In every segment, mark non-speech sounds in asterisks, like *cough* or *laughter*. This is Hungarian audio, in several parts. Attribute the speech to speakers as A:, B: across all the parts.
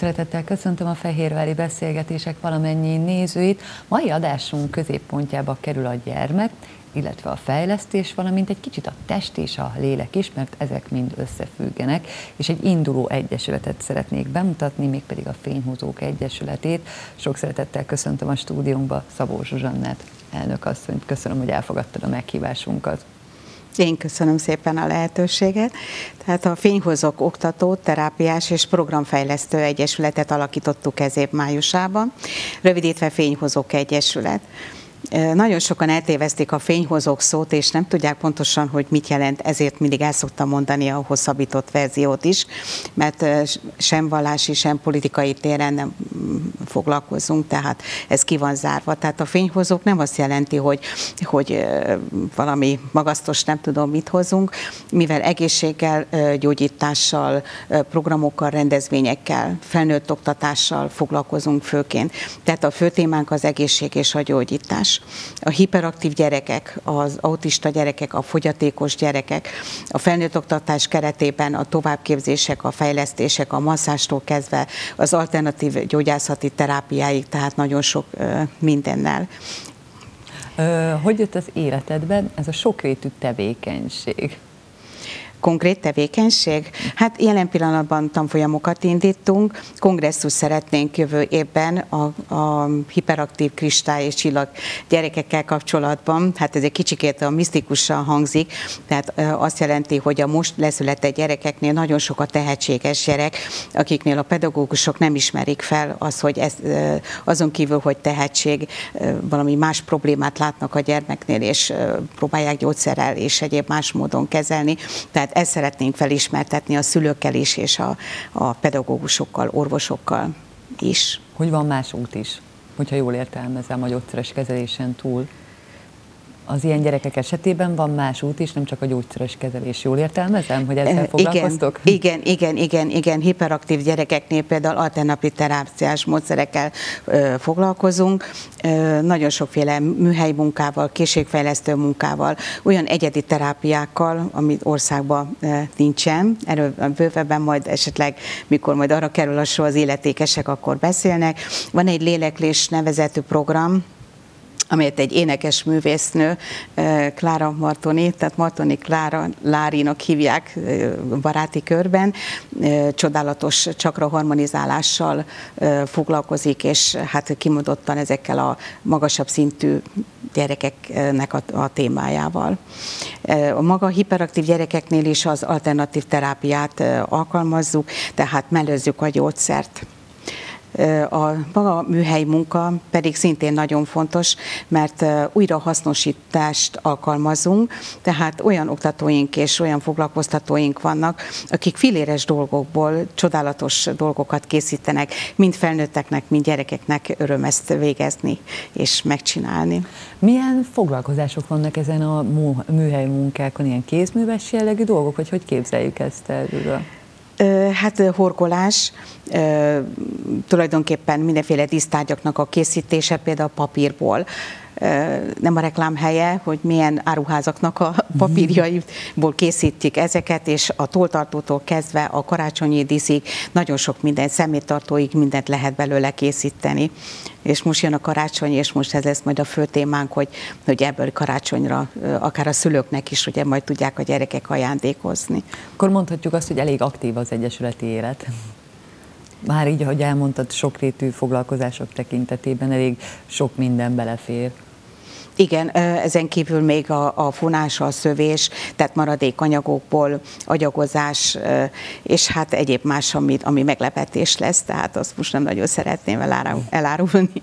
A: Szeretettel köszöntöm a Fehérvári Beszélgetések valamennyi nézőit. Mai adásunk középpontjába kerül a gyermek, illetve a fejlesztés, valamint egy kicsit a test és a lélek is, mert ezek mind összefüggenek, és egy induló egyesületet szeretnék bemutatni, mégpedig a Fényhozók Egyesületét. Sok szeretettel köszöntöm a stúdiónkba Szabó Zsuzsannát, elnök asszonyt. Köszönöm, hogy elfogadtad a meghívásunkat.
B: Én köszönöm szépen a lehetőséget. Tehát a Fényhozók Oktató, Terápiás és Programfejlesztő Egyesületet alakítottuk ez év májusában, rövidítve Fényhozók Egyesület. Nagyon sokan eltévezték a fényhozók szót, és nem tudják pontosan, hogy mit jelent, ezért mindig el szoktam mondani a hosszabbított verziót is, mert sem vallási, sem politikai téren nem foglalkozunk, tehát ez ki van zárva. Tehát a fényhozók nem azt jelenti, hogy, hogy valami magasztos nem tudom mit hozunk, mivel egészséggel, gyógyítással, programokkal, rendezvényekkel, felnőtt oktatással foglalkozunk főként. Tehát a fő témánk az egészség és a gyógyítás A hiperaktív gyerekek, az autista gyerekek, a fogyatékos gyerekek, a felnőtt oktatás keretében a továbbképzések, a fejlesztések, a masszástól kezdve az alternatív gyógyászati terápiáig, tehát nagyon sok mindennel.
A: Hogy jött az életedben ez a sokrétű tevékenység?
B: Konkrét tevékenység? Hát jelen pillanatban tanfolyamokat indítunk, kongresszus szeretnénk jövő évben a, a hiperaktív kristály és csillag gyerekekkel kapcsolatban. Hát ez egy kicsikét a misztikusan hangzik, tehát azt jelenti, hogy a most leszületett gyerekeknél nagyon sok a tehetséges gyerek, akiknél a pedagógusok nem ismerik fel az, hogy ez, azon kívül, hogy tehetség, valami más problémát látnak a gyermeknél, és próbálják gyógyszerrel és egyéb más módon kezelni. Tehát tehát ezt szeretnénk felismertetni a szülőkkel is, és a, a pedagógusokkal, orvosokkal is.
A: Hogy van más út is, hogyha jól értelmezem a gyógyszeres kezelésen túl? Az ilyen gyerekek esetében van más út is, nem csak a gyógyszeres kezelés. Jól értelmezem, hogy ezzel foglalkoztok?
B: Igen, igen, igen, igen. Hiperaktív gyerekeknél például alternatív terápiás módszerekkel ö, foglalkozunk. Ö, nagyon sokféle műhely munkával, készségfejlesztő munkával, olyan egyedi terápiákkal, amit országban ö, nincsen. Erről bővebben majd esetleg, mikor majd arra kerül a sor, az illetékesek akkor beszélnek. Van egy léleklés nevezetű program, amelyet egy énekes művésznő, Klára Martoni, tehát Martoni Klára Lárinak hívják baráti körben, csodálatos csakra harmonizálással foglalkozik, és hát kimondottan ezekkel a magasabb szintű gyerekeknek a, a témájával. A maga hiperaktív gyerekeknél is az alternatív terápiát alkalmazzuk, tehát mellőzzük a gyógyszert. A maga műhely munka pedig szintén nagyon fontos, mert újrahasznosítást alkalmazunk, tehát olyan oktatóink és olyan foglalkoztatóink vannak, akik filéres dolgokból csodálatos dolgokat készítenek, mind felnőtteknek, mind gyerekeknek öröm ezt végezni és megcsinálni.
A: Milyen foglalkozások vannak ezen a műhely munkákon, ilyen kézműves jellegű dolgok, vagy hogy képzeljük ezt el?
B: Hát horgolás, tulajdonképpen mindenféle dísztárgyaknak a készítése, például papírból nem a reklám helye, hogy milyen áruházaknak a papírjaiból készítik ezeket, és a toltartótól kezdve a karácsonyi díszig nagyon sok minden, szeméttartóig mindent lehet belőle készíteni. És most jön a karácsony, és most ez lesz majd a fő témánk, hogy, hogy ebből karácsonyra akár a szülőknek is ugye majd tudják a gyerekek ajándékozni.
A: Akkor mondhatjuk azt, hogy elég aktív az egyesületi élet már így, ahogy elmondtad, sokrétű foglalkozások tekintetében elég sok minden belefér.
B: Igen, ezen kívül még a, a fonás, a szövés, tehát maradék anyagokból, agyagozás, és hát egyéb más, ami, ami meglepetés lesz, tehát azt most nem nagyon szeretném elárulni.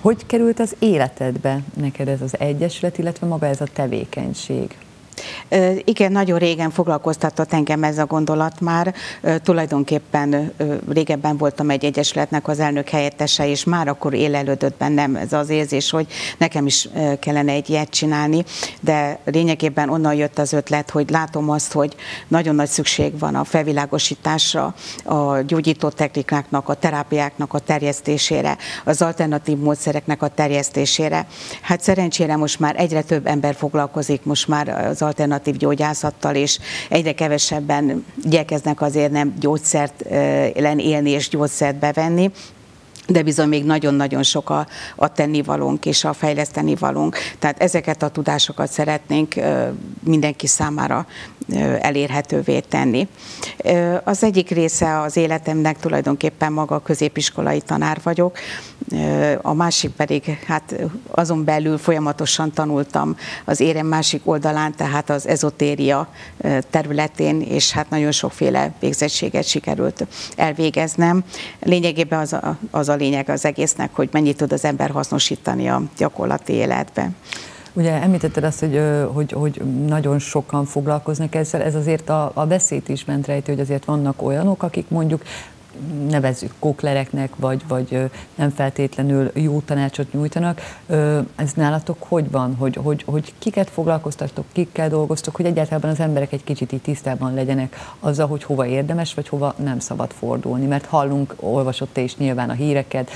A: Hogy került az életedbe neked ez az egyesület, illetve maga ez a tevékenység?
B: Igen, nagyon régen foglalkoztatott engem ez a gondolat már. Tulajdonképpen régebben voltam egy egyesületnek az elnök helyettese, és már akkor élelődött bennem ez az érzés, hogy nekem is kellene egy ilyet csinálni, de lényegében onnan jött az ötlet, hogy látom azt, hogy nagyon nagy szükség van a felvilágosításra, a gyógyító technikáknak, a terápiáknak a terjesztésére, az alternatív módszereknek a terjesztésére. Hát szerencsére most már egyre több ember foglalkozik most már az alternatív gyógyászattal, és egyre kevesebben igyekeznek azért nem gyógyszert élni és gyógyszert bevenni, de bizony még nagyon-nagyon sok a, a tennivalónk és a fejleszteni valónk. Tehát ezeket a tudásokat szeretnénk mindenki számára elérhetővé tenni. Az egyik része az életemnek tulajdonképpen maga a középiskolai tanár vagyok, a másik pedig, hát azon belül folyamatosan tanultam az érem másik oldalán, tehát az ezotéria területén, és hát nagyon sokféle végzettséget sikerült elvégeznem. Lényegében az a, az a lényeg az egésznek, hogy mennyit tud az ember hasznosítani a gyakorlati életbe.
A: Ugye említetted azt, hogy, hogy, hogy nagyon sokan foglalkoznak ezzel, ez azért a, a beszéd is ment rejtő, hogy azért vannak olyanok, akik mondjuk nevezzük kóklereknek, vagy, vagy nem feltétlenül jó tanácsot nyújtanak. Ez nálatok hogy van, hogy, hogy, hogy kiket foglalkoztatok, kikkel dolgoztok, hogy egyáltalán az emberek egy kicsit így tisztában legyenek azzal, hogy hova érdemes, vagy hova nem szabad fordulni. Mert hallunk, olvasott te is nyilván a híreket,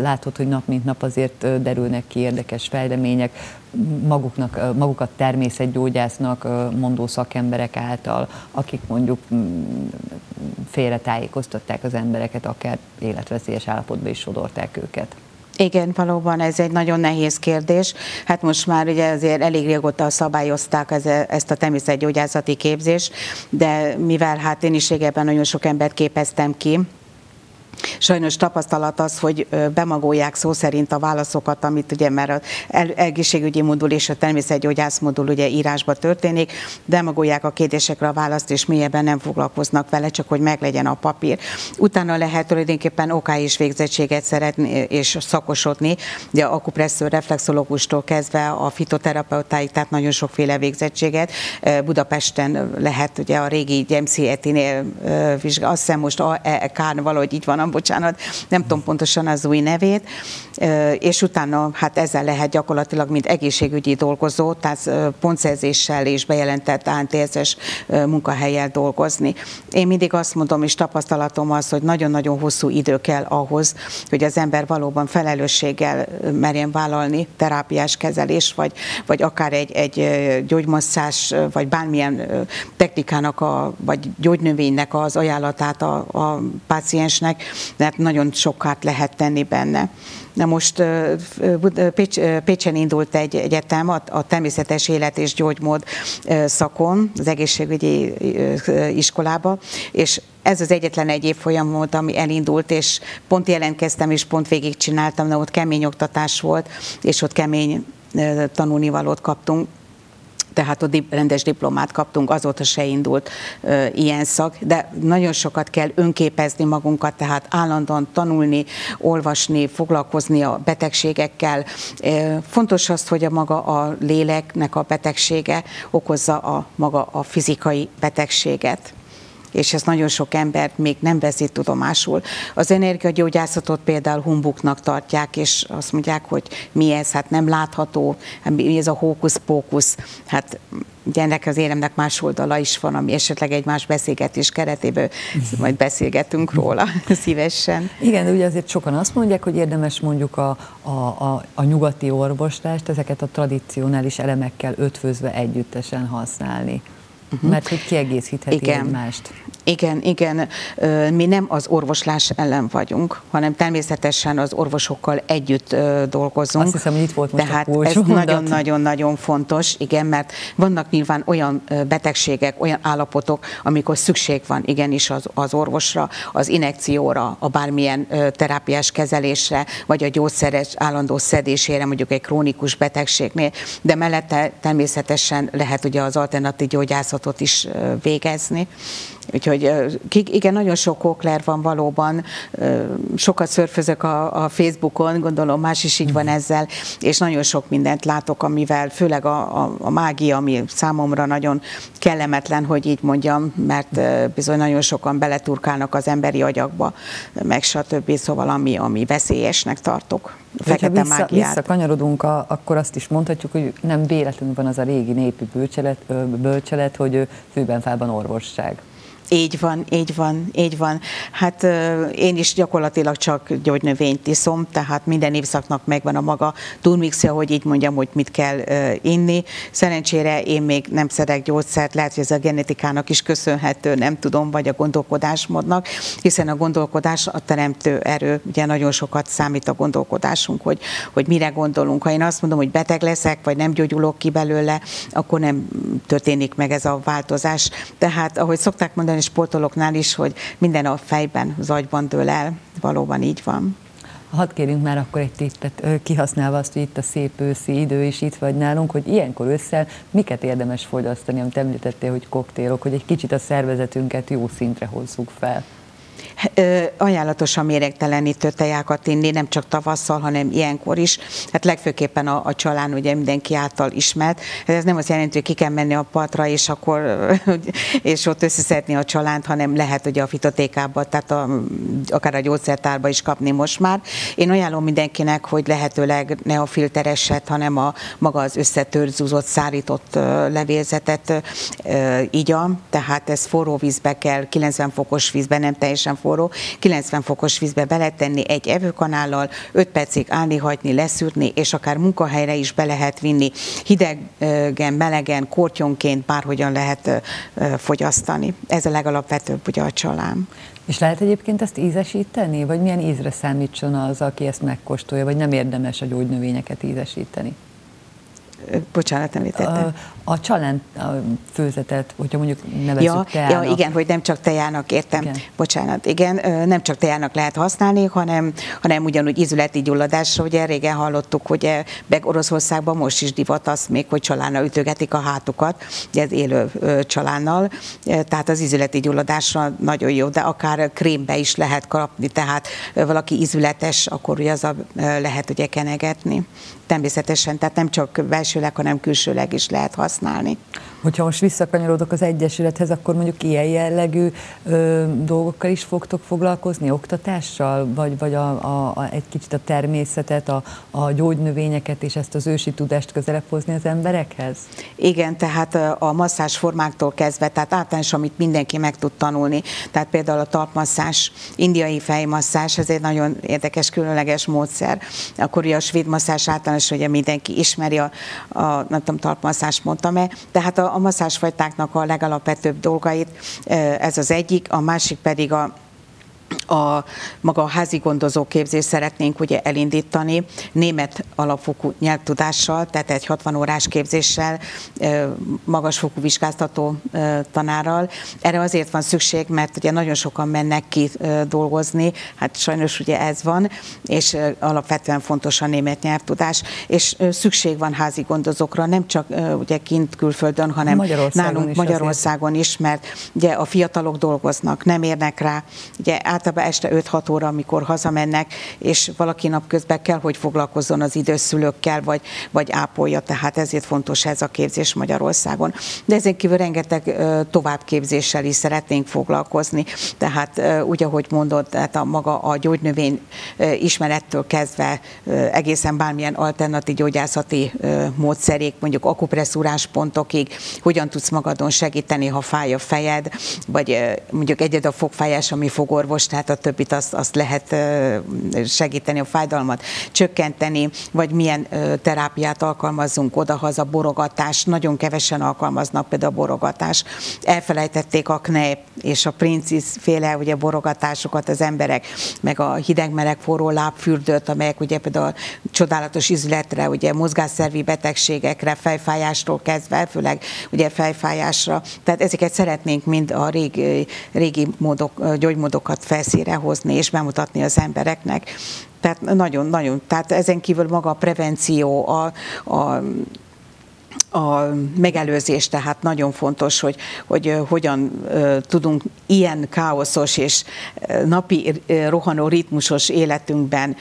A: látod, hogy nap mint nap azért derülnek ki érdekes fejlemények, maguknak, magukat természetgyógyásznak mondó szakemberek által, akik mondjuk mm, félretájékoztatták az embereket, akár életveszélyes állapotba is sodorták őket.
B: Igen, valóban ez egy nagyon nehéz kérdés. Hát most már ugye azért elég régóta szabályozták ez, ezt a természetgyógyászati képzést, de mivel hát én is régebben nagyon sok embert képeztem ki, Sajnos tapasztalat az, hogy bemagolják szó szerint a válaszokat, amit ugye már az egészségügyi modul és a természetgyógyász modul ugye írásba történik, bemagolják a kérdésekre a választ, és mélyebben nem foglalkoznak vele, csak hogy meglegyen a papír. Utána lehet tulajdonképpen OK és végzettséget szeretni és szakosodni, ugye akupresszor reflexológustól kezdve a fitoterapeutáig, tehát nagyon sokféle végzettséget. Budapesten lehet ugye a régi Gyemszi Etinél vizsgálni, azt hiszem most AEK-n valahogy így van a bocsánat, nem tudom pontosan az új nevét, és utána hát ezzel lehet gyakorlatilag, mint egészségügyi dolgozó, tehát pontszerzéssel és bejelentett ANTS-es munkahelyel dolgozni. Én mindig azt mondom, és tapasztalatom az, hogy nagyon-nagyon hosszú idő kell ahhoz, hogy az ember valóban felelősséggel merjen vállalni terápiás kezelés, vagy, vagy akár egy, egy gyógymasszás, vagy bármilyen technikának, a, vagy gyógynövénynek az ajánlatát a, a páciensnek, mert nagyon sokat lehet tenni benne. Na most Pécs, Pécsen indult egy egyetem a természetes élet és gyógymód szakon, az egészségügyi iskolába, és ez az egyetlen egy évfolyam volt, ami elindult, és pont jelentkeztem, és pont végigcsináltam, de ott kemény oktatás volt, és ott kemény tanulnivalót kaptunk tehát ott rendes diplomát kaptunk, azóta se indult ö, ilyen szak, de nagyon sokat kell önképezni magunkat, tehát állandóan tanulni, olvasni, foglalkozni a betegségekkel. Fontos az, hogy a maga a léleknek a betegsége okozza a maga a fizikai betegséget és ez nagyon sok embert még nem veszi tudomásul. Az energiagyógyászatot például humbuknak tartják, és azt mondják, hogy mi ez, hát nem látható, hát mi ez a hókusz-pókusz, hát ugye ennek az éremnek más oldala is van, ami esetleg egy más beszélgetés keretéből majd beszélgetünk róla *laughs* szívesen.
A: Igen, de ugye azért sokan azt mondják, hogy érdemes mondjuk a, a, a, a nyugati orvoslást, ezeket a tradicionális elemekkel ötvözve együttesen használni. Uh-huh. Mert hogy kiegészítheti Igen. egymást.
B: Igen, igen. Mi nem az orvoslás ellen vagyunk, hanem természetesen az orvosokkal együtt dolgozunk.
A: Azt hiszem, hogy itt volt most
B: Tehát a ez nagyon-nagyon-nagyon fontos, igen, mert vannak nyilván olyan betegségek, olyan állapotok, amikor szükség van igenis az, az orvosra, az inekcióra, a bármilyen terápiás kezelésre, vagy a gyógyszeres állandó szedésére, mondjuk egy krónikus betegségnél, de mellette természetesen lehet ugye az alternatív gyógyászatot is végezni. Úgyhogy igen, nagyon sok kókler van valóban, sokat szörfözök a, a Facebookon, gondolom más is így van mhm. ezzel, és nagyon sok mindent látok, amivel főleg a, a, a mágia, ami számomra nagyon kellemetlen, hogy így mondjam, mert bizony nagyon sokan beleturkálnak az emberi agyakba, meg stb. Szóval ami, ami veszélyesnek tartok.
A: Fekete vissza, mágiát. visszakanyarodunk, a, akkor azt is mondhatjuk, hogy nem véletlenül van az a régi népi bölcselet, bölcselet hogy főben fában orvosság.
B: Így van, így van, így van. Hát én is gyakorlatilag csak gyógynövényt iszom, tehát minden évszaknak megvan a maga turmixja, hogy így mondjam, hogy mit kell inni. Szerencsére én még nem szedek gyógyszert, lehet, hogy ez a genetikának is köszönhető, nem tudom, vagy a gondolkodásmódnak, hiszen a gondolkodás a teremtő erő, ugye nagyon sokat számít a gondolkodásunk, hogy, hogy mire gondolunk. Ha én azt mondom, hogy beteg leszek, vagy nem gyógyulok ki belőle, akkor nem történik meg ez a változás. Tehát, ahogy szokták mondani, sportolóknál is, hogy minden a fejben, az agyban dől el. Valóban így van.
A: Hadd kérünk már akkor egy tippet, kihasználva azt, hogy itt a szép őszi idő is itt vagy nálunk, hogy ilyenkor ősszel miket érdemes fogyasztani, amit említettél, hogy koktélok, hogy egy kicsit a szervezetünket jó szintre hozzuk fel.
B: Ajánlatos a méregtelenítő tejákat inni, nem csak tavasszal, hanem ilyenkor is. Hát legfőképpen a, a csalán ugye mindenki által ismert. Ez nem azt jelenti, hogy ki kell menni a partra, és akkor *laughs* és ott összeszedni a csalánt, hanem lehet ugye a fitotékába, tehát a, akár a gyógyszertárba is kapni most már. Én ajánlom mindenkinek, hogy lehetőleg ne a filtereset, hanem a maga az összetörzúzott, szárított levélzetet igya, tehát ez forró vízbe kell, 90 fokos vízben, nem teljesen forró forró, 90 fokos vízbe beletenni egy evőkanállal, 5 percig állni, hagyni, leszűrni, és akár munkahelyre is be lehet vinni, hidegen, melegen, kortyonként, bárhogyan lehet fogyasztani. Ez a legalapvetőbb ugye a csalám.
A: És lehet egyébként ezt ízesíteni, vagy milyen ízre számítson az, aki ezt megkóstolja, vagy nem érdemes a gyógynövényeket ízesíteni?
B: bocsánat, említettem.
A: A, csalán főzetet, hogyha mondjuk nevezzük ja, teának.
B: Ja, igen, hogy nem csak tejának, értem. Igen. Bocsánat, igen, nem csak tejának lehet használni, hanem, hanem ugyanúgy ízületi gyulladásra, ugye régen hallottuk, hogy meg Oroszországban most is divat az még, hogy csalánnal ütögetik a hátukat, ugye ez élő csalánnal, tehát az ízületi gyulladásra nagyon jó, de akár krémbe is lehet kapni, tehát valaki ízületes, akkor ugye az a, lehet ugye kenegetni. Természetesen, tehát nem csak belsőleg, hanem külsőleg is lehet használni. használni.
A: Hogyha most visszakanyarodok az Egyesülethez, akkor mondjuk ilyen jellegű ö, dolgokkal is fogtok foglalkozni, oktatással, vagy, vagy a, a, a, egy kicsit a természetet, a, a gyógynövényeket és ezt az ősi tudást közelebb hozni az emberekhez?
B: Igen, tehát a masszás formáktól kezdve, tehát általános, amit mindenki meg tud tanulni, tehát például a talpmasszás, indiai fejmasszás, ez egy nagyon érdekes, különleges módszer. Akkor ugye a svéd masszás általános, ugye mindenki ismeri a, a nem tudom, talpmasszás mondtam-e, tehát a, a masszásfajtáknak a legalapvetőbb dolgait, ez az egyik, a másik pedig a a maga a házi gondozó képzést szeretnénk ugye elindítani német alapfokú nyelvtudással, tehát egy 60 órás képzéssel, magasfokú vizsgáztató tanárral. Erre azért van szükség, mert ugye nagyon sokan mennek ki dolgozni, hát sajnos ugye ez van, és alapvetően fontos a német nyelvtudás, és szükség van házi gondozókra, nem csak ugye kint külföldön, hanem Magyarországon nálunk is Magyarországon azért. is, mert ugye a fiatalok dolgoznak, nem érnek rá, ugye általában este 5-6 óra, amikor hazamennek, és valaki napközben kell, hogy foglalkozzon az időszülőkkel, vagy, vagy ápolja, tehát ezért fontos ez a képzés Magyarországon. De ezen kívül rengeteg továbbképzéssel is szeretnénk foglalkozni, tehát úgy, ahogy mondod, tehát a maga a gyógynövény ismerettől kezdve egészen bármilyen alternatív gyógyászati módszerék, mondjuk akupresszúrás pontokig, hogyan tudsz magadon segíteni, ha fáj a fejed, vagy mondjuk egyed a fogfájás, ami fogorvos, tehát a többit azt, azt lehet segíteni, a fájdalmat csökkenteni, vagy milyen terápiát alkalmazzunk odahaza, borogatás, nagyon kevesen alkalmaznak például a borogatás. Elfelejtették a knep és a princis féle ugye borogatásokat az emberek, meg a hideg-meleg forró lábfürdőt, amelyek ugye például csodálatos izületre, ugye mozgásszervi betegségekre, fejfájástól kezdve, főleg ugye fejfájásra. Tehát ezeket szeretnénk mind a régi, régi módok, gyógymódokat felszínre hozni és bemutatni az embereknek. Tehát nagyon-nagyon, tehát ezen kívül maga a prevenció, a, a a megelőzés tehát nagyon fontos, hogy, hogy hogyan tudunk ilyen káoszos és napi rohanó ritmusos életünkben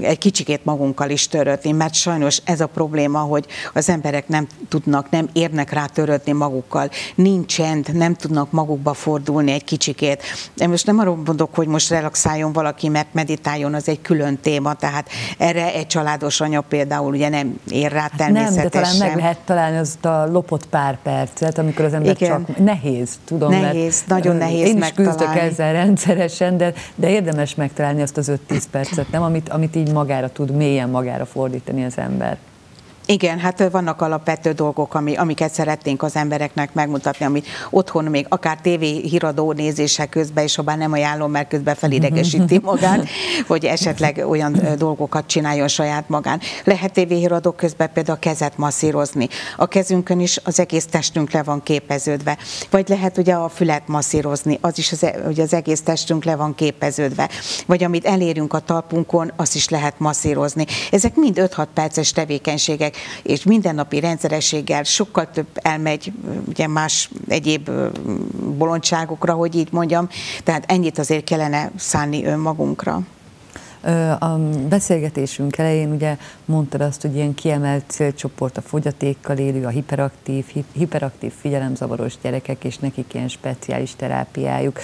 B: egy kicsikét magunkkal is törődni, mert sajnos ez a probléma, hogy az emberek nem tudnak, nem érnek rá törődni magukkal, nincs csend, nem tudnak magukba fordulni egy kicsikét. De most nem arról mondok, hogy most relaxáljon valaki, mert meditáljon, az egy külön téma, tehát erre egy családos anya például ugye nem ér rá természetesen.
A: Nem, de talán meg lehet találni azt a lopott pár percet, amikor az ember Igen. csak nehéz, tudom.
B: Nehéz, mert nagyon nehéz
A: Én is küzdök ezzel rendszeresen, de, de érdemes megtalálni azt az 5-10 percet, nem, amit, amit így magára tud mélyen magára fordítani az ember.
B: Igen, hát vannak alapvető dolgok, ami, amiket szeretnénk az embereknek megmutatni, ami otthon még akár TV híradó nézése közben, és bár nem ajánlom, mert közben felidegesíti magát, hogy esetleg olyan dolgokat csináljon saját magán. Lehet TV híradó közben például a kezet masszírozni. A kezünkön is az egész testünk le van képeződve. Vagy lehet ugye a fület masszírozni, az is az, ugye az egész testünk le van képeződve. Vagy amit elérünk a talpunkon, azt is lehet masszírozni. Ezek mind 5-6 perces tevékenységek, és mindennapi rendszerességgel sokkal több elmegy ugye más egyéb bolondságokra, hogy így mondjam, tehát ennyit azért kellene szállni önmagunkra.
A: A beszélgetésünk elején ugye mondtad azt, hogy ilyen kiemelt célcsoport a fogyatékkal élő, a hiperaktív, hiperaktív figyelemzavaros gyerekek, és nekik ilyen speciális terápiájuk.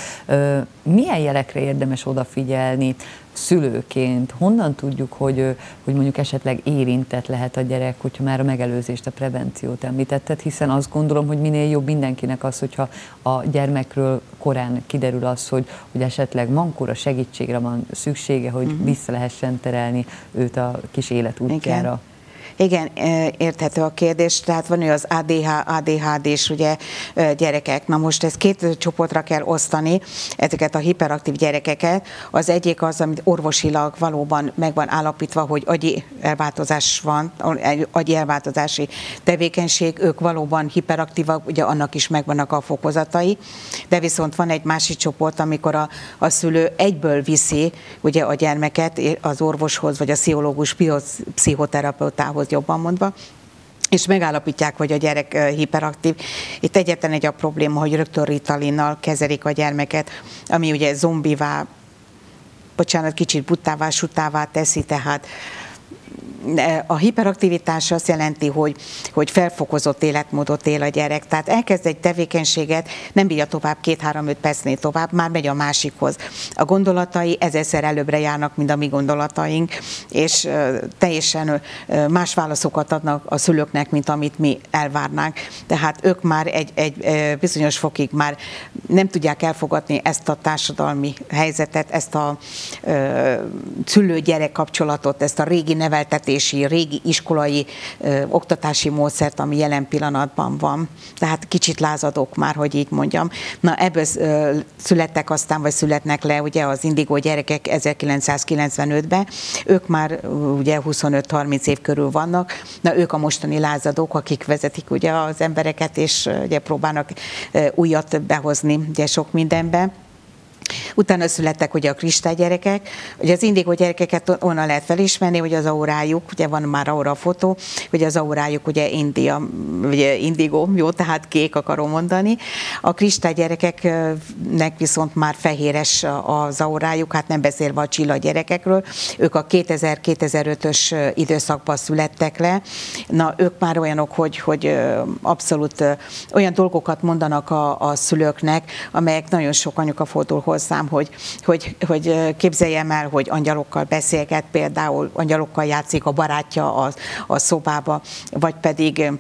A: Milyen jelekre érdemes odafigyelni? Szülőként honnan tudjuk, hogy, hogy mondjuk esetleg érintett lehet a gyerek, hogyha már a megelőzést, a prevenciót említetted, hiszen azt gondolom, hogy minél jobb mindenkinek az, hogyha a gyermekről korán kiderül az, hogy, hogy esetleg mankóra, segítségre van szüksége, hogy uh-huh. vissza lehessen terelni őt a kis élet útjára. Igen.
B: Igen, érthető a kérdés, tehát van ő az ADH, ADHD-s ugye gyerekek. Na most ezt két csoportra kell osztani, ezeket a hiperaktív gyerekeket. Az egyik az, amit orvosilag valóban meg van állapítva, hogy agyi elváltozás van, agyi elváltozási tevékenység, ők valóban hiperaktívak, ugye annak is megvannak a fokozatai, de viszont van egy másik csoport, amikor a, a szülő egyből viszi ugye a gyermeket az orvoshoz, vagy a pszichológus, pszichoterapeutához jobban mondva, és megállapítják, hogy a gyerek hiperaktív. Itt egyetlen egy a probléma, hogy rögtön ritalinnal kezelik a gyermeket, ami ugye zombivá, bocsánat, kicsit butává, sutává teszi, tehát a hiperaktivitás azt jelenti, hogy, hogy felfokozott életmódot él a gyerek. Tehát elkezd egy tevékenységet, nem bírja tovább két-három-öt percnél tovább, már megy a másikhoz. A gondolatai ezerszer előbbre járnak, mint a mi gondolataink, és teljesen más válaszokat adnak a szülőknek, mint amit mi elvárnánk. Tehát ők már egy, egy bizonyos fokig már nem tudják elfogadni ezt a társadalmi helyzetet, ezt a szülő-gyerek kapcsolatot, ezt a régi neveltetést, oktatási, régi iskolai ö, oktatási módszert, ami jelen pillanatban van. Tehát kicsit lázadok már, hogy így mondjam. Na ebből ö, születtek aztán, vagy születnek le ugye az indigó gyerekek 1995-ben. Ők már ugye 25-30 év körül vannak. Na ők a mostani lázadók, akik vezetik ugye az embereket, és ugye próbálnak újat behozni ugye sok mindenbe. Utána születtek ugye a kristálygyerekek, ugye az indigó gyerekeket onnan lehet felismerni, hogy az aurájuk, ugye van már aura fotó, hogy az aurájuk ugye India, ugye indigó, jó, tehát kék akarom mondani. A kristálygyerekeknek viszont már fehéres az aurájuk, hát nem beszélve a csilla gyerekekről, ők a 2000-2005-ös időszakban születtek le. Na, ők már olyanok, hogy, hogy abszolút olyan dolgokat mondanak a, a szülőknek, amelyek nagyon sok anyuka fordul hozzám, hogy, hogy, hogy képzeljem el, hogy angyalokkal beszélget, például angyalokkal játszik a barátja a, a szobába, vagy pedig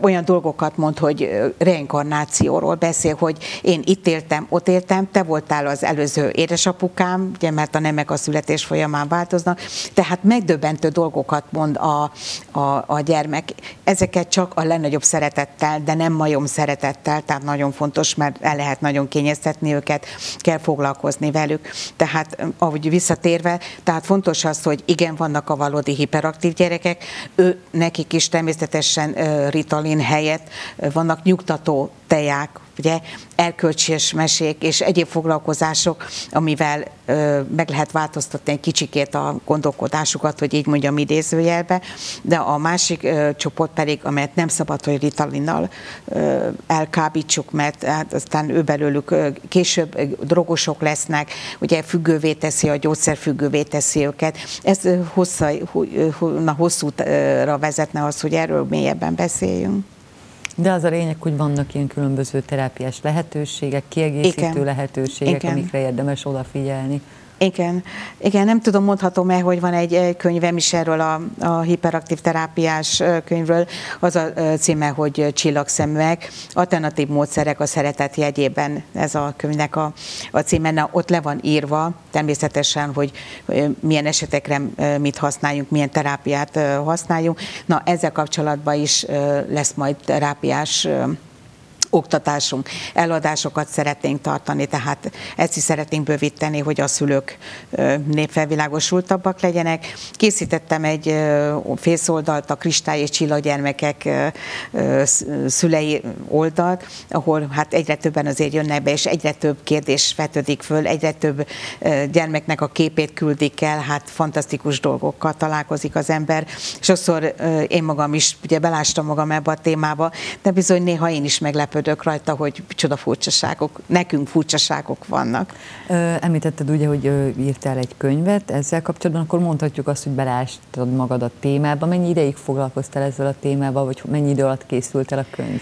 B: olyan dolgokat mond, hogy reinkarnációról beszél, hogy én itt éltem, ott éltem, te voltál az előző édesapukám, ugye, mert a nemek a születés folyamán változnak, tehát megdöbbentő dolgokat mond a, a, a gyermek. Ezeket csak a legnagyobb szeretettel, de nem majom szeretettel, tehát nagyon fontos, mert el lehet nagyon kényeztetni őket, kell foglalkozni velük. Tehát ahogy visszatérve, tehát fontos az, hogy igen, vannak a valódi hiperaktív gyerekek, ő, nekik is természetesen Ritalin helyett vannak nyugtató teják, ugye, erkölcsies mesék és egyéb foglalkozások, amivel ö, meg lehet változtatni egy kicsikét a gondolkodásukat, hogy így mondjam idézőjelbe, de a másik ö, csoport pedig, amelyet nem szabad, hogy ritalinnal ö, elkábítsuk, mert hát aztán ő belőlük ö, később ö, drogosok lesznek, ugye függővé teszi, a gyógyszer függővé teszi őket. Ez hosszá, na, hosszúra vezetne az, hogy erről mélyebben beszéljünk.
A: De az a lényeg, hogy vannak ilyen különböző terápiás lehetőségek, kiegészítő Igen. lehetőségek, Igen. amikre érdemes odafigyelni.
B: Igen, igen, nem tudom, mondhatom-e, hogy van egy könyvem is erről a, a hiperaktív terápiás könyvről, az a címe, hogy Csillagszemüveg, alternatív módszerek a szeretet jegyében, ez a könyvnek a, a címe, Na, ott le van írva természetesen, hogy milyen esetekre mit használjunk, milyen terápiát használjunk. Na, ezzel kapcsolatban is lesz majd terápiás oktatásunk, eladásokat szeretnénk tartani, tehát ezt is szeretnénk bővíteni, hogy a szülők népfelvilágosultabbak legyenek. Készítettem egy fészoldalt, a Kristály és Csillagyermekek szülei oldalt, ahol hát egyre többen azért jönnek be, és egyre több kérdés vetődik föl, egyre több gyermeknek a képét küldik el, hát fantasztikus dolgokkal találkozik az ember. Sokszor én magam is ugye belástam magam ebbe a témába, de bizony néha én is meglepődöm lepődök rajta, hogy csoda furcsaságok, nekünk furcsaságok vannak.
A: Említetted ugye, hogy írtál egy könyvet, ezzel kapcsolatban akkor mondhatjuk azt, hogy belástad magad a témába. Mennyi ideig foglalkoztál ezzel a témával, vagy mennyi idő alatt készült el a könyv?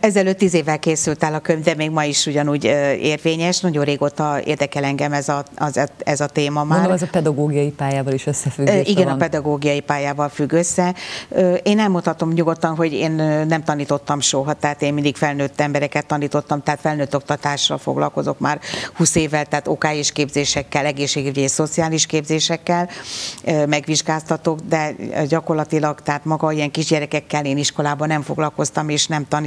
B: Ezelőtt tíz évvel készült el a könyv, de még ma is ugyanúgy érvényes. Nagyon régóta érdekel engem ez a, az, ez a téma már.
A: Mondom, az a pedagógiai pályával is összefügg.
B: Igen, van. a pedagógiai pályával függ össze. Én elmondhatom nyugodtan, hogy én nem tanítottam soha, tehát én mindig felnőtt embereket tanítottam, tehát felnőtt oktatással foglalkozok már 20 évvel, tehát OK és képzésekkel, egészségügyi és szociális képzésekkel megvizsgáztatok, de gyakorlatilag, tehát maga ilyen kisgyerekekkel én iskolában nem foglalkoztam és nem tanítottam,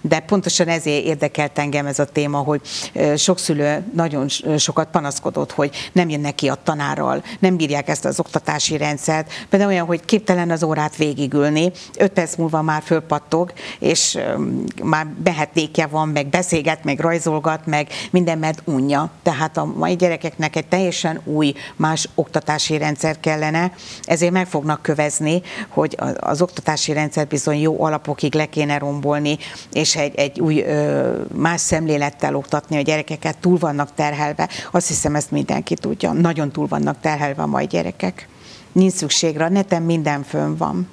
B: de pontosan ezért érdekelt engem ez a téma, hogy sok szülő nagyon sokat panaszkodott, hogy nem jönnek ki a tanárral, nem bírják ezt az oktatási rendszert, például olyan, hogy képtelen az órát végigülni, öt perc múlva már fölpattog, és már behetnékje van, meg beszélget, meg rajzolgat, meg minden, mert unja. Tehát a mai gyerekeknek egy teljesen új, más oktatási rendszer kellene, ezért meg fognak kövezni, hogy az oktatási rendszer bizony jó alapokig le kéne lerombolni, és egy, egy új más szemlélettel oktatni a gyerekeket, túl vannak terhelve. Azt hiszem, ezt mindenki tudja. Nagyon túl vannak terhelve a mai gyerekek. Nincs szükség rá, neten minden fönn van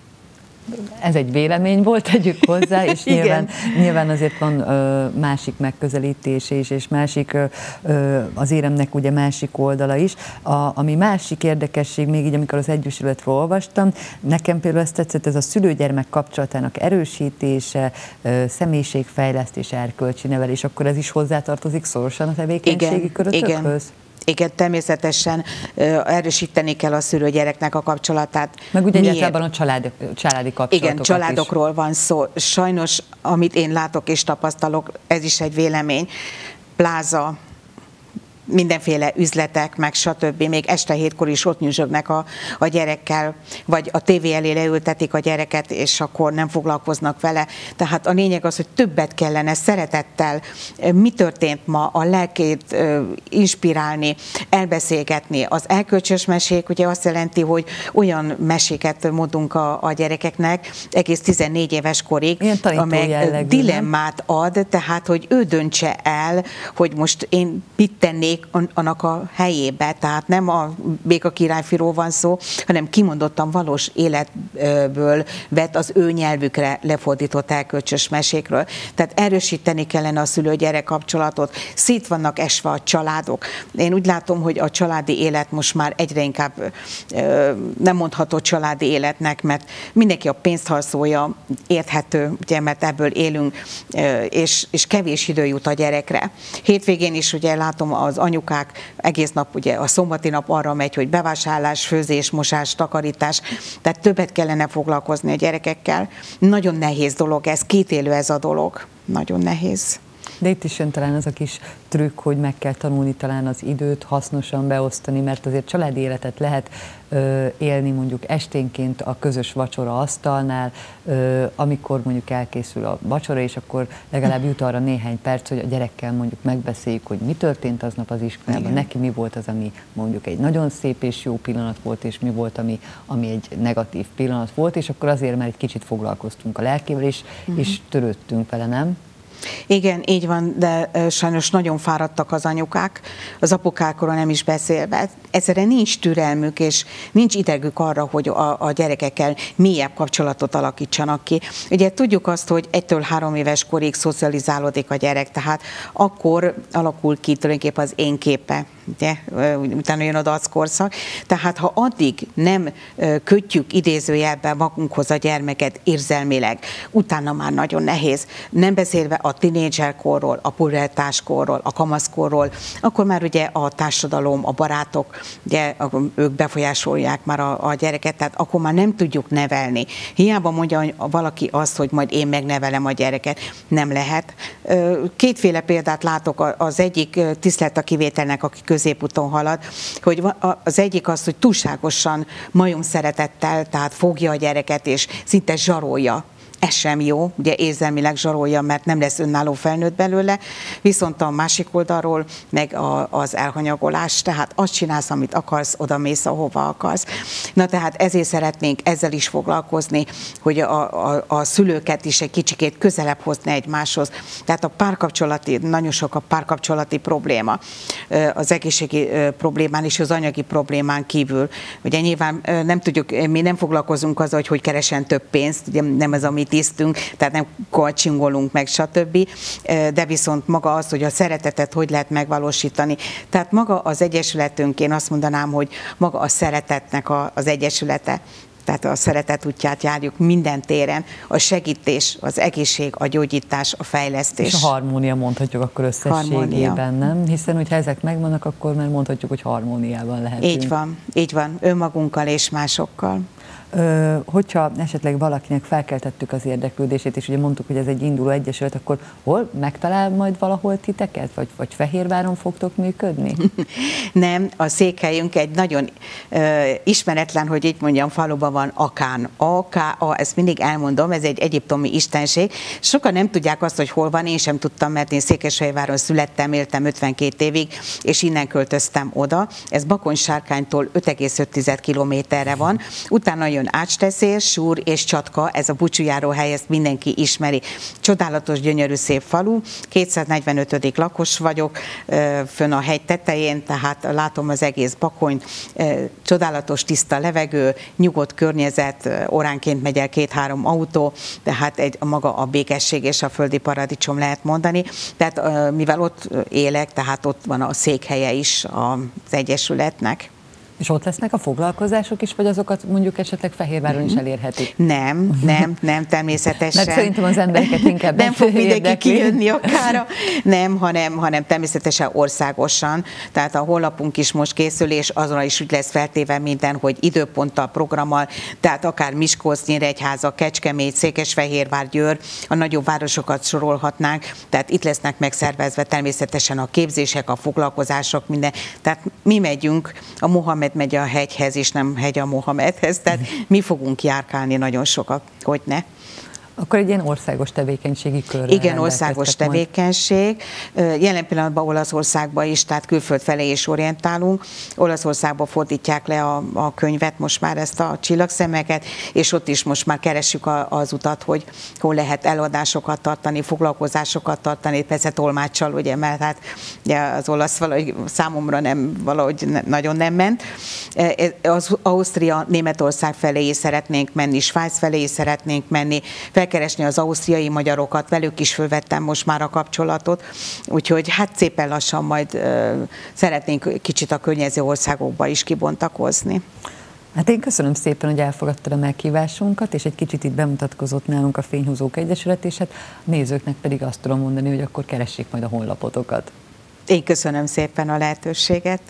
A: ez egy vélemény volt, tegyük hozzá, és *laughs* nyilván, nyilván azért van ö, másik megközelítés is, és másik, ö, az éremnek ugye másik oldala is. A, ami másik érdekesség, még így amikor az Egyesületről olvastam, nekem például ezt tetszett, ez a szülőgyermek kapcsolatának erősítése, ö, személyiségfejlesztés, erkölcsi nevelés, akkor ez is hozzátartozik szorosan a tevékenységi igen, körötökhöz? Igen.
B: Igen, természetesen erősíteni kell a szülő-gyereknek a kapcsolatát.
A: Meg ugye egyáltalán a család, családi kapcsolatokat
B: Igen, családokról is. van szó. Sajnos, amit én látok és tapasztalok, ez is egy vélemény. Pláza, mindenféle üzletek, meg stb. Még este hétkor is ott nyüzsögnek a, a gyerekkel, vagy a tévé elé leültetik a gyereket, és akkor nem foglalkoznak vele. Tehát a lényeg az, hogy többet kellene szeretettel, mi történt ma, a lelkét inspirálni, elbeszélgetni. Az elkölcsös mesék ugye azt jelenti, hogy olyan meséket mondunk a, a gyerekeknek egész 14 éves korig, amely dilemmát ad, tehát hogy ő döntse el, hogy most én mit tennék, bék annak a helyébe, tehát nem a béka királyfiról van szó, hanem kimondottan valós életből vett az ő nyelvükre lefordított elkölcsös mesékről. Tehát erősíteni kellene a szülő-gyerek kapcsolatot, szét vannak esve a családok. Én úgy látom, hogy a családi élet most már egyre inkább nem mondható családi életnek, mert mindenki a pénzt harcolja, érthető, ugye, mert ebből élünk, és, és kevés idő jut a gyerekre. Hétvégén is ugye látom az anyukák egész nap, ugye a szombati nap arra megy, hogy bevásárlás, főzés, mosás, takarítás, tehát többet kellene foglalkozni a gyerekekkel. Nagyon nehéz dolog ez, kétélő ez a dolog, nagyon nehéz.
A: De itt is jön talán az a kis trükk, hogy meg kell tanulni talán az időt hasznosan beosztani, mert azért családi életet lehet ö, élni mondjuk esténként a közös vacsora asztalnál, ö, amikor mondjuk elkészül a vacsora, és akkor legalább jut arra néhány perc, hogy a gyerekkel mondjuk megbeszéljük, hogy mi történt aznap az iskolában, Igen. neki mi volt az, ami mondjuk egy nagyon szép és jó pillanat volt, és mi volt, ami, ami egy negatív pillanat volt, és akkor azért, mert egy kicsit foglalkoztunk a lelkével, és, uh-huh. és törődtünk vele, nem?
B: Igen, így van, de sajnos nagyon fáradtak az anyukák, az apukákról nem is beszélve. Egyszerre nincs türelmük, és nincs idegük arra, hogy a, a gyerekekkel mélyebb kapcsolatot alakítsanak ki. Ugye tudjuk azt, hogy egytől három éves korig szocializálódik a gyerek, tehát akkor alakul ki tulajdonképpen az én képe ugye, utána jön a dackorszak. Tehát ha addig nem kötjük idézőjelben magunkhoz a gyermeket érzelmileg, utána már nagyon nehéz. Nem beszélve a tinédzserkorról, a pubertáskorról, a kamaszkorról, akkor már ugye a társadalom, a barátok, ugye ők befolyásolják már a, a gyereket, tehát akkor már nem tudjuk nevelni. Hiába mondja valaki azt, hogy majd én megnevelem a gyereket, nem lehet. Kétféle példát látok, az egyik tisztelt a kivételnek, aki középúton halad, hogy az egyik az, hogy túlságosan majom szeretettel, tehát fogja a gyereket és szinte zsarolja ez sem jó, ugye érzelmileg zsarolja, mert nem lesz önálló felnőtt belőle, viszont a másik oldalról meg a, az elhanyagolás, tehát azt csinálsz, amit akarsz, oda mész, ahova akarsz. Na tehát ezért szeretnénk ezzel is foglalkozni, hogy a, a, a szülőket is egy kicsikét közelebb hozni egymáshoz. Tehát a párkapcsolati, nagyon sok a párkapcsolati probléma, az egészségi problémán és az anyagi problémán kívül. Ugye nyilván nem tudjuk, mi nem foglalkozunk azzal, hogy hogy keresen több pénzt, ugye nem ez, tisztünk, tehát nem kolcsingolunk meg, stb. De viszont maga az, hogy a szeretetet hogy lehet megvalósítani. Tehát maga az Egyesületünk, én azt mondanám, hogy maga a szeretetnek a, az Egyesülete tehát a szeretet útját járjuk minden téren, a segítés, az egészség, a gyógyítás, a fejlesztés.
A: És a harmónia mondhatjuk akkor összességében, nem? Hiszen, hogyha ezek megvannak, akkor már mondhatjuk, hogy harmóniában lehetünk.
B: Így van, így van, önmagunkkal és másokkal
A: hogyha esetleg valakinek felkeltettük az érdeklődését, és ugye mondtuk, hogy ez egy induló egyesület, akkor hol megtalál majd valahol titeket, vagy, vagy Fehérváron fogtok működni? *laughs*
B: Nem, a székhelyünk egy nagyon uh, ismeretlen, hogy így mondjam, faluban van Akán. A-K-A, ezt mindig elmondom, ez egy egyiptomi istenség. Sokan nem tudják azt, hogy hol van, én sem tudtam, mert én Székesfehérváron születtem, éltem 52 évig, és innen költöztem oda. Ez Bakony sárkánytól 5,5 kilométerre van. Utána jön Ácsteszél, Súr és Csatka, ez a búcsújáró hely, ezt mindenki ismeri. Csodálatos, gyönyörű, szép falu, 245. lakos vagyok, fönn a hegy tetején, tehát látom az egész bakonyt, csodálatos, tiszta levegő, nyugodt környezet, oránként megy el két-három autó, tehát egy, maga a békesség és a földi paradicsom lehet mondani. Tehát mivel ott élek, tehát ott van a székhelye is az Egyesületnek.
A: És ott lesznek a foglalkozások is, vagy azokat mondjuk esetleg Fehérváron is mhm. elérhetik?
B: Nem, nem, nem, természetesen.
A: Mert szerintem az embereket inkább
B: Nem fog mindenki érdekli. kijönni akár, nem, hanem, hanem természetesen országosan. Tehát a honlapunk is most készül, és azon is úgy lesz feltéve minden, hogy időponttal, programmal, tehát akár Miskolc, Nyíregyháza, Kecskemét, Székesfehérvár, Győr, a nagyobb városokat sorolhatnánk, tehát itt lesznek megszervezve természetesen a képzések, a foglalkozások, minden. Tehát mi megyünk a Mohamed Mohamed megy a hegyhez, és nem hegy a Mohamedhez, tehát mi fogunk járkálni nagyon sokat, hogy ne.
A: Akkor egy ilyen országos tevékenységi kör.
B: Igen, országos tevékenység. Majd. Jelen pillanatban Olaszországban is, tehát külföld felé is orientálunk. Olaszországban fordítják le a, a könyvet, most már ezt a csillagszemeket, és ott is most már keressük a, az utat, hogy hol lehet előadásokat tartani, foglalkozásokat tartani, persze tolmáccsal, ugye, mert hát ugye az olasz valahogy számomra nem, valahogy ne, nagyon nem ment. Az Ausztria, Németország felé is szeretnénk menni, Svájc felé is szeretnénk menni, fel felkeresni az ausztriai magyarokat, velük is fölvettem most már a kapcsolatot, úgyhogy hát szépen lassan majd szeretnénk kicsit a környező országokba is kibontakozni.
A: Hát én köszönöm szépen, hogy elfogadtad a meghívásunkat, és egy kicsit itt bemutatkozott nálunk a Fényhúzók Egyesület, és hát a nézőknek pedig azt tudom mondani, hogy akkor keressék majd a honlapotokat.
B: Én köszönöm szépen a lehetőséget.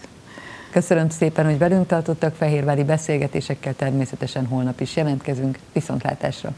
A: Köszönöm szépen, hogy velünk tartottak, fehérvári beszélgetésekkel természetesen holnap is jelentkezünk. Viszontlátásra!